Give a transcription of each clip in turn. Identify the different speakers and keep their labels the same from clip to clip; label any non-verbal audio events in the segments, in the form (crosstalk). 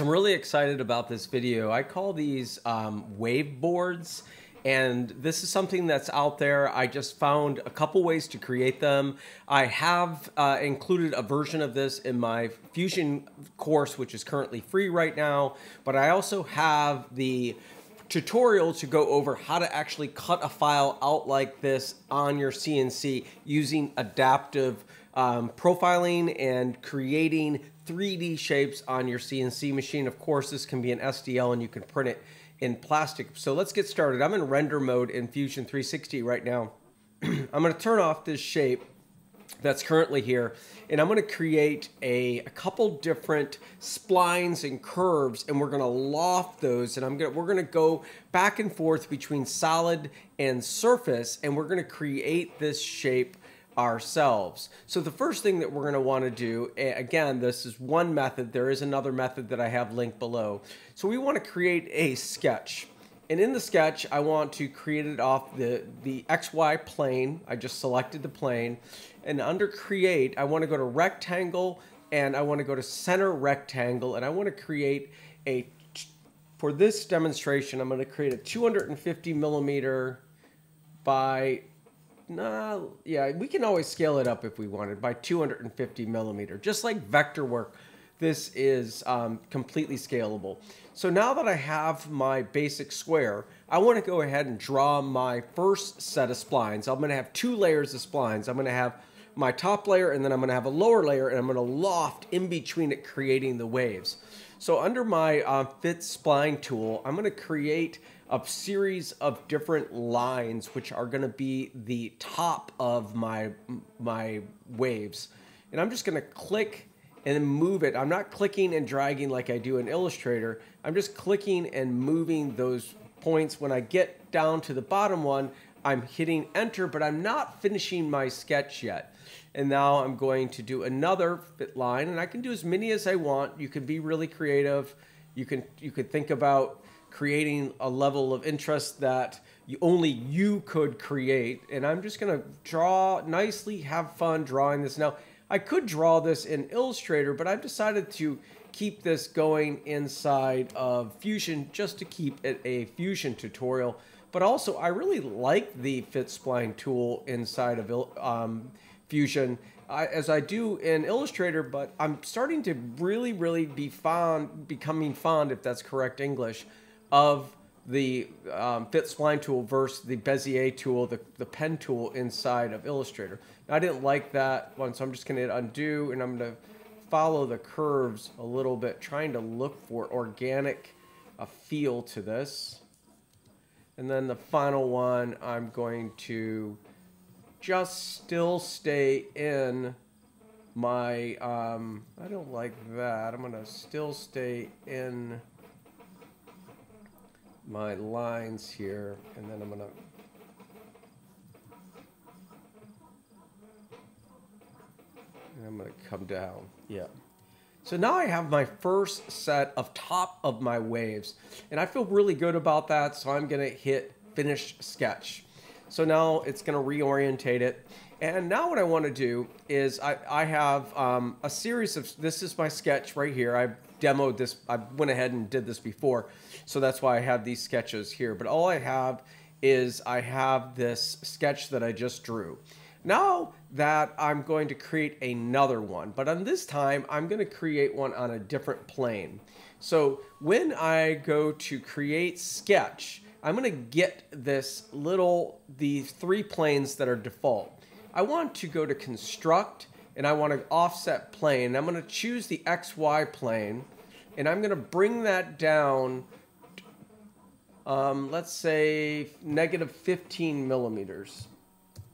Speaker 1: I'm really excited about this video. I call these um, wave boards and this is something that's out there. I just found a couple ways to create them. I have uh, included a version of this in my Fusion course, which is currently free right now, but I also have the tutorial to go over how to actually cut a file out like this on your CNC using adaptive um, profiling and creating 3D shapes on your CNC machine. Of course, this can be an STL and you can print it in plastic. So let's get started. I'm in render mode in Fusion 360 right now. (clears throat) I'm going to turn off this shape that's currently here and I'm going to create a, a, couple different splines and curves and we're going to loft those and I'm to, we're going to go back and forth between solid and surface and we're going to create this shape ourselves. So the first thing that we're going to want to do, again, this is one method. There is another method that I have linked below. So we want to create a sketch. And in the sketch, I want to create it off the, the XY plane. I just selected the plane. And under create, I want to go to rectangle and I want to go to center rectangle and I want to create a, for this demonstration, I'm going to create a 250 millimeter by nah, yeah, we can always scale it up if we wanted by 250 millimeter. Just like vector work, this is um, completely scalable. So now that I have my basic square, I want to go ahead and draw my first set of splines. I'm going to have two layers of splines. I'm going to have my top layer and then I'm going to have a lower layer and I'm to loft in between it creating the waves. So under my uh, fit spline tool, I'm going to create a series of different lines which are going to be the top of my my waves. And I'm just going to click and move it. I'm not clicking and dragging like I do in Illustrator. I'm just clicking and moving those points. When I get down to the bottom one I'm hitting enter but I'm not finishing my sketch yet and now I'm going to do another fit line and I can do as many as I want you can be really creative you can you could think about creating a level of interest that you, only you could create. And I'm just going to draw nicely, have fun drawing this. Now, I could draw this in Illustrator, but I've decided to keep this going inside of Fusion just to keep it a Fusion tutorial. But also, I really like the Fit Spline tool inside of um, Fusion I, as I do in Illustrator, but I'm starting to really, really be fond, becoming fond, if that's correct English, of the um, fit spline tool versus the Bezier tool, the, the pen tool inside of Illustrator. Now, I didn't like that one, so I'm just going to undo and I'm going to follow the curves a little bit, trying to look for organic a feel to this. And then the final one, I'm going to just still stay in my, um, I don't like that. I'm going to still stay in my lines here, and then I'm gonna and I'm gonna come down. Yeah. So now I have my first set of top of my waves, and I feel really good about that. So I'm gonna hit finish sketch. So now it's gonna reorientate it. And now what I want to do is I, I have um, a series of, this is my sketch right here. I demoed this, I went ahead and did this before. So that's why I have these sketches here. But all I have is I have this sketch that I just drew. Now that I'm going to create another one, but on this time, I'm going to create one on a different plane. So when I go to create sketch, I'm going to get this little, these three planes that are default. I want to go to construct and I want to offset plane. I'm going to choose the XY plane and I'm going to bring that down, um, let's say negative 15 millimeters.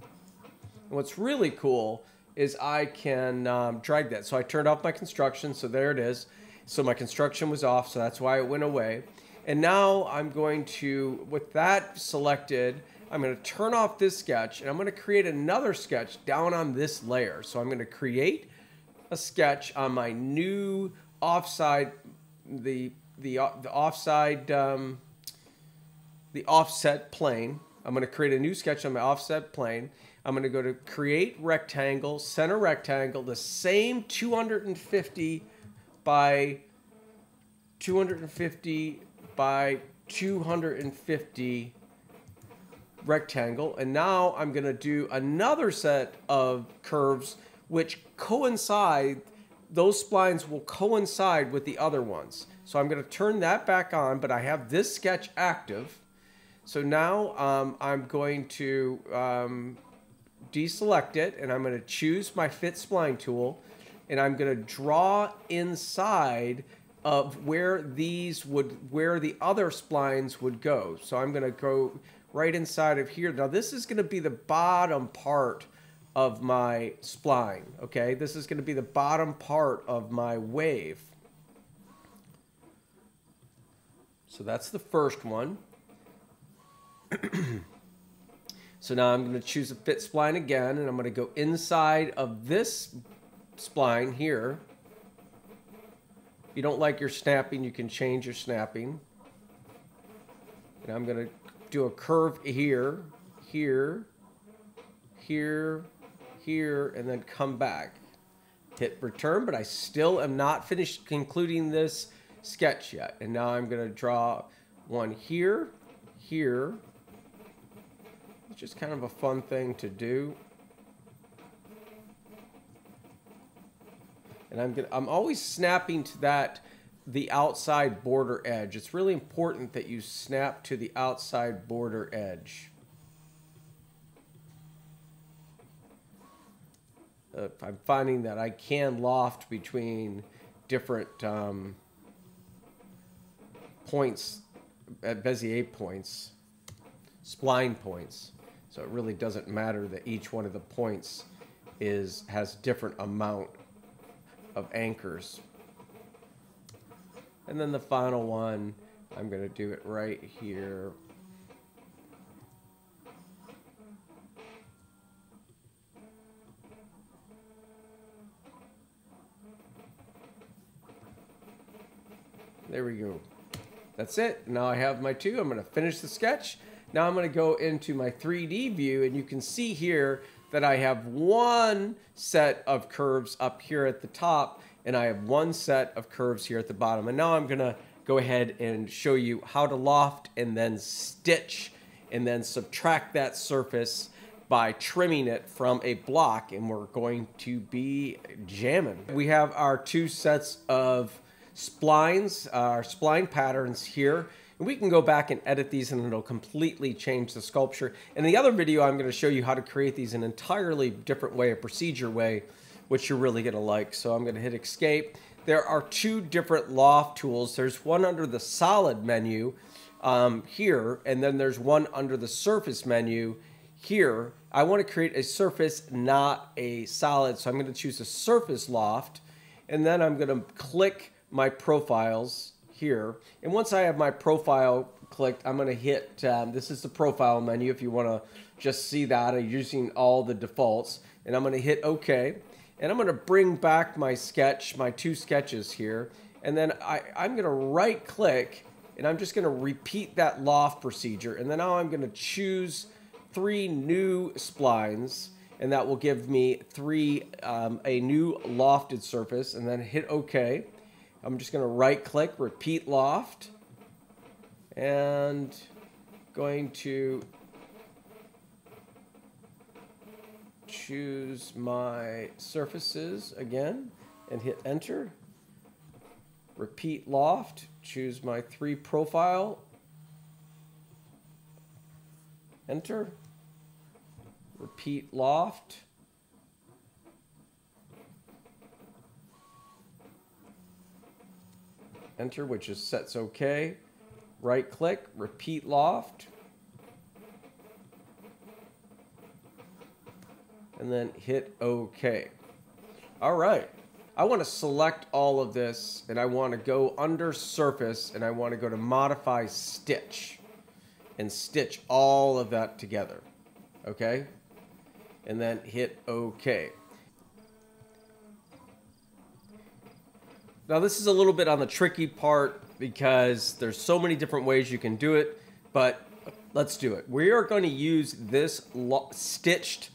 Speaker 1: And what's really cool is I can um, drag that. So I turned off my construction, so there it is. So my construction was off, so that's why it went away. And now I'm going to, with that selected, I'm going to turn off this sketch and I'm going to create another sketch down on this layer. So I'm going to create a sketch on my new offside, the, the, the offside, um, the offset plane. I'm going to create a new sketch on my offset plane. I'm going to go to create rectangle, center rectangle, the same 250 by 250 by 250 rectangle. And now I'm going to do another set of curves which coincide, those splines will coincide with the other ones. So I'm going to turn that back on, but I have this sketch active. So now um, I'm going to um, deselect it and I'm going to choose my fit spline tool and I'm going to draw inside of where these would, where the other splines would go. So I'm going to go right inside of here. Now this is going to be the bottom part of my spline, okay? This is going to be the bottom part of my wave. So that's the first one. (clears throat) so now I'm going to choose a fit spline again, and I'm going to go inside of this spline here. You don't like your snapping, you can change your snapping. And I'm going to do a curve here, here, here, here, and then come back. Hit return, but I still am not finished concluding this sketch yet. And now I'm going to draw one here, here. It's just kind of a fun thing to do. And I'm gonna, I'm always snapping to that the outside border edge. It's really important that you snap to the outside border edge. Uh, I'm finding that I can loft between different um, points, at Bezier points, spline points. So it really doesn't matter that each one of the points is has different amount of anchors and then the final one, I'm going to do it right here. There we go. That's it. Now I have my two. I'm going to finish the sketch. Now I'm going to go into my 3D view and you can see here that I have one set of curves up here at the top and I have one set of curves here at the bottom. And now I'm gonna go ahead and show you how to loft and then stitch and then subtract that surface by trimming it from a block and we're going to be jamming. We have our two sets of splines, our spline patterns here. And we can go back and edit these and it'll completely change the sculpture. In the other video, I'm gonna show you how to create these an entirely different way, a procedure way which you're really gonna like. So I'm gonna hit escape. There are two different loft tools. There's one under the solid menu um, here, and then there's one under the surface menu here. I wanna create a surface, not a solid. So I'm gonna choose a surface loft, and then I'm gonna click my profiles here. And once I have my profile clicked, I'm gonna hit, um, this is the profile menu if you wanna just see that I'm using all the defaults. And I'm gonna hit okay. And I'm going to bring back my sketch, my two sketches here. And then I, I'm going to right click and I'm just going to repeat that loft procedure. And then now I'm going to choose three new splines and that will give me three, um, a new lofted surface and then hit OK. I'm just going to right click, repeat loft and going to choose my surfaces again and hit enter. Repeat loft, choose my three profile, enter. Repeat loft. Enter, which is sets okay. Right click, repeat loft. and then hit OK. All right. I want to select all of this and I want to go under surface and I want to go to modify stitch and stitch all of that together. Okay? And then hit OK. Now this is a little bit on the tricky part because there's so many different ways you can do it, but let's do it. We are going to use this stitched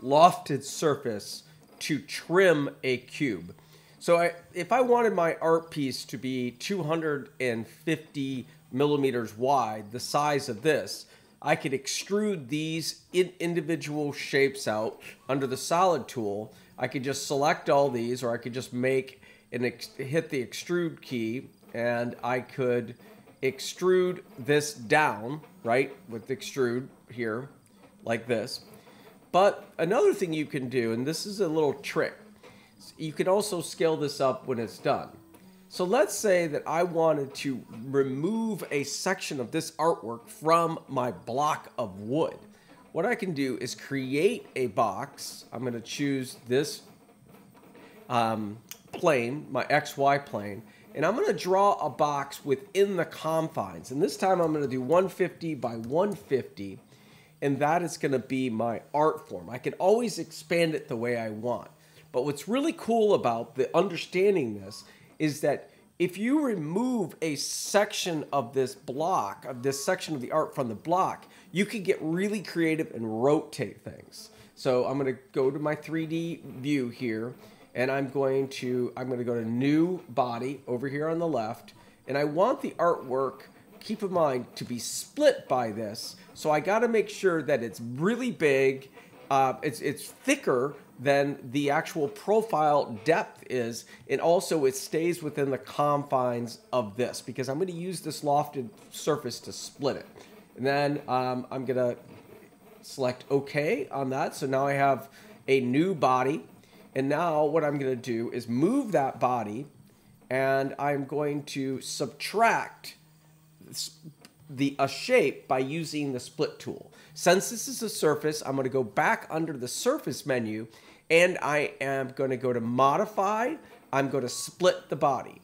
Speaker 1: lofted surface to trim a cube. So I, if I wanted my art piece to be 250 millimeters wide, the size of this, I could extrude these in individual shapes out under the solid tool. I could just select all these, or I could just make and hit the extrude key, and I could extrude this down, right, with extrude here, like this. But another thing you can do, and this is a little trick, you can also scale this up when it's done. So let's say that I wanted to remove a section of this artwork from my block of wood. What I can do is create a box. I'm going to choose this um, plane, my XY plane, and I'm going to draw a box within the confines. And this time I'm going to do 150 by 150, and that is going to be my art form. I can always expand it the way I want. But what's really cool about the understanding this is that if you remove a section of this block, of this section of the art from the block, you can get really creative and rotate things. So I'm going to go to my 3D view here and I'm going to I'm going to go to new body over here on the left and I want the artwork keep in mind to be split by this so I got to make sure that it's really big uh, it's it's thicker than the actual profile depth is, and also it stays within the confines of this because I'm going to use this lofted surface to split it. And then um, I'm going to select OK on that. So now I have a new body. And now what I'm going to do is move that body and I'm going to subtract the a shape by using the split tool. Since this is a surface, I'm going to go back under the surface menu and I am going to go to modify. I'm going to split the body.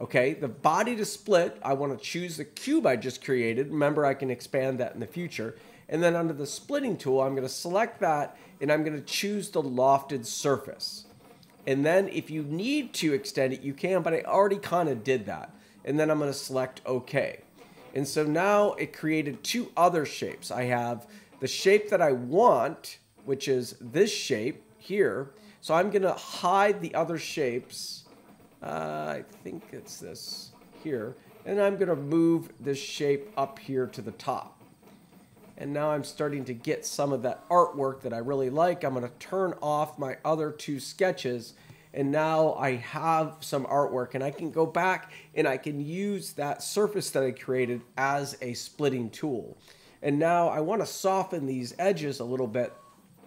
Speaker 1: Okay, the body to split, I want to choose the cube I just created. Remember, I can expand that in the future. And then under the splitting tool, I'm going to select that and I'm going to choose the lofted surface. And then if you need to extend it, you can, but I already kind of did that. And then I'm going to select OK. And so now it created two other shapes. I have the shape that I want, which is this shape here. So I'm going to hide the other shapes. Uh, I think it's this here. And I'm going to move this shape up here to the top. And now I'm starting to get some of that artwork that I really like. I'm going to turn off my other two sketches and now I have some artwork and I can go back and I can use that surface that I created as a splitting tool. And now I want to soften these edges a little bit.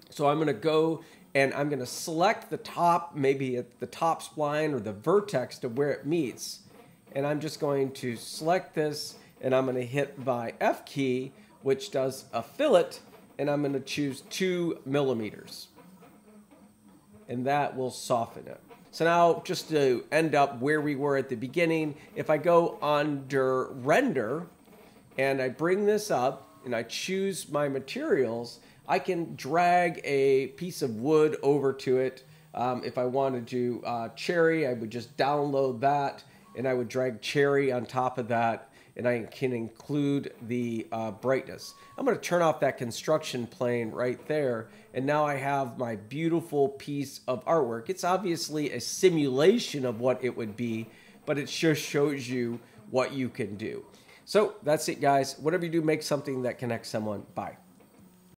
Speaker 1: So I'm going to go and I'm going to select the top, maybe at the top spline or the vertex to where it meets. And I'm just going to select this and I'm going to hit my F key, which does a fillet, and I'm going to choose two millimeters and that will soften it. So now just to end up where we were at the beginning, if I go under render and I bring this up and I choose my materials, I can drag a piece of wood over to it. Um, if I wanted to uh, cherry, I would just download that and I would drag cherry on top of that and I can include the uh, brightness. I'm going to turn off that construction plane right there and now I have my beautiful piece of artwork. It's obviously a simulation of what it would be, but it just shows you what you can do. So that's it guys. Whatever you do, make something that connects someone. Bye.